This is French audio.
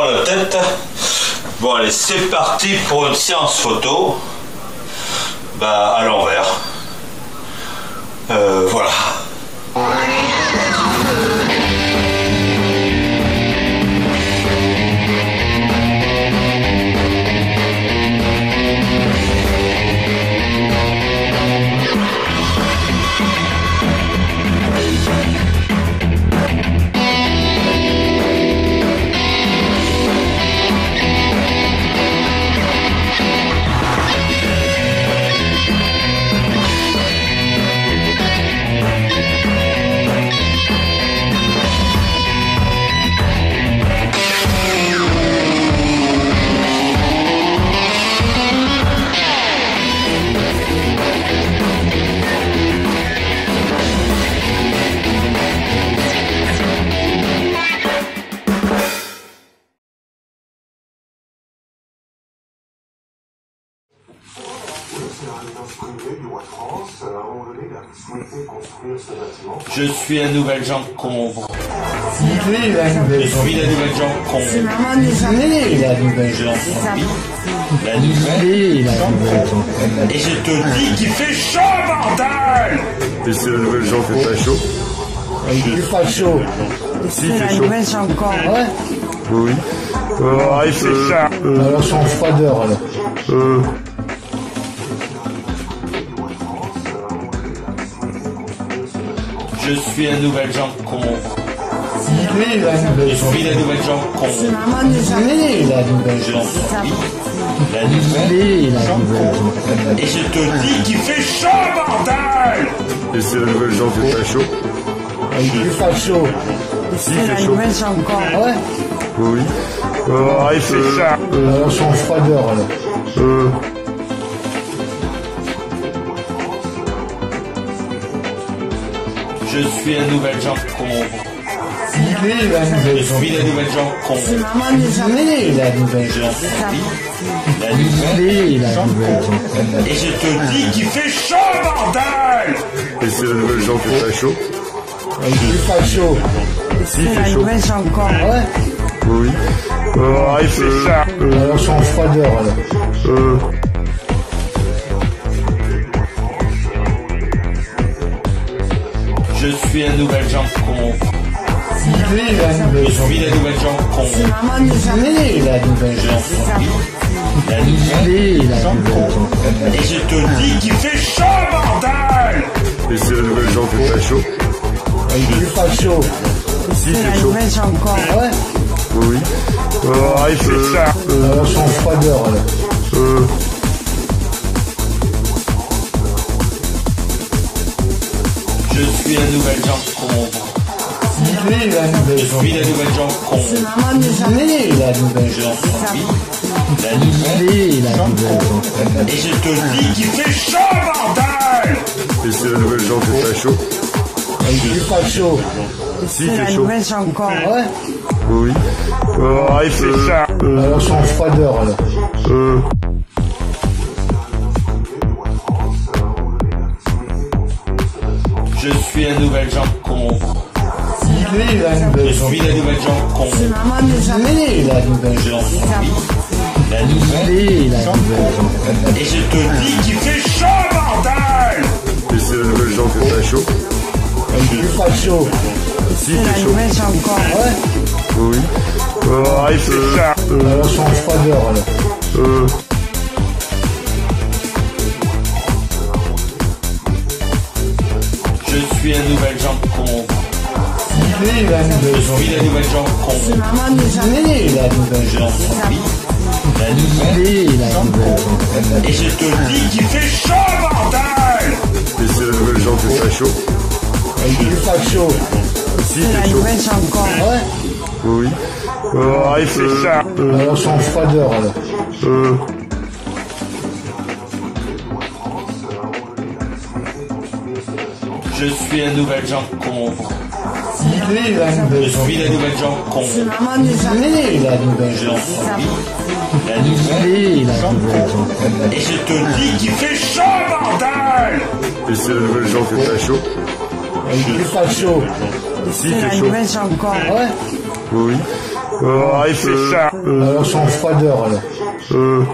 la tête. Bon, allez, c'est parti pour une séance photo. Bah, à l'envers. Euh, voilà. Je suis la nouvelle Concombre. Il est la nouvelle Je suis la nouvelle Concombre. Il est la nouvelle suis la nouvelle. la nouvelle Et je te dis qu'il fait chaud, bordel Et c'est la nouvelle Jean fait pas chaud Il fait pas chaud. Si, il fait chaud. Ouais. Oui. Ah, il fait ça. Alors son froideur alors. Euh, Je suis la nouvelle. Il est la nouvelle Je suis la nouvelle Concombre. Il est la nouvelle la Il nouvelle. est la nouvelle Et je te dis qu'il fait chaud, bordel Et c'est la nouvelle Jean fait pas chaud Il fait pas chaud. Si, il fait chaud. Ouais. Oui. Ah, il fait ça. Alors son froideur alors. Euh, Je suis la nouvelle Concombre. Il est la nouvelle Je suis la nouvelle Concombre. Il est la nouvelle Je suis la nouvelle. est la nouvelle Et je te dis qu'il fait chaud, bordel et c'est la nouvelle Jean fait pas chaud Il fait pas chaud. Si, il fait chaud. Ouais. Oui. Ah, il fait ça. Alors son froideur alors. Euh, suis la nouvelle. Il est la nouvelle Je suis la nouvelle. Il est la nouvelle Je suis la nouvelle. Il est la nouvelle Et je te dis qu'il fait chaud, bordel et c'est la nouvelle Jean fait pas chaud Il fait pas chaud. Si, il fait chaud. Ouais. Oui. Ah, il fait ça. Alors son froideur alors. Euh, Je suis la nouvelle est la Je nouvelle suis la nouvelle Concombre. Il est la nouvelle Je suis la nouvelle. Est la nouvelle Et je te dis qu'il fait chaud, bordel et c'est la nouvelle Jean fait pas chaud Il fait pas chaud. Si, il fait chaud. Ouais. Oui. Ah, il fait ça. Alors son froideur alors. Euh, suis la nouvelle Concombre. Il est la Je nouvelle suis la nouvelle Concombre. Il est la nouvelle Je suis la nouvelle. Il est la nouvelle Et je te dis qu'il fait chaud, bordel et c'est la nouvelle Jean fait pas chaud Il fait pas chaud. Si, il fait chaud. Ouais. Oui. Ah, il fait son froideur alors. Euh, suis la nouvelle Concombre. Il est la Je nouvelle suis la nouvelle Concombre. Il est la nouvelle Je suis la nouvelle. Il est la nouvelle Et je te dis qu'il fait chaud, bordel et c'est la nouvelle fait pas chaud Il fait pas chaud. Si, il fait chaud. Ouais. Oui. Ah, il fait ça. Alors son froideur alors. Euh, Je suis la nouvelle Concombre. Il est la nouvelle Je suis la nouvelle Concombre. Il est la nouvelle Je suis la nouvelle. Il est la nouvelle Et je te dis qu'il fait chaud, bordel et c'est la nouvelle Jean fait pas chaud Il fait pas chaud. Si, il fait chaud. Ouais. Oui. Oh, il fait chaud. Alors sans froideur alors. Euh.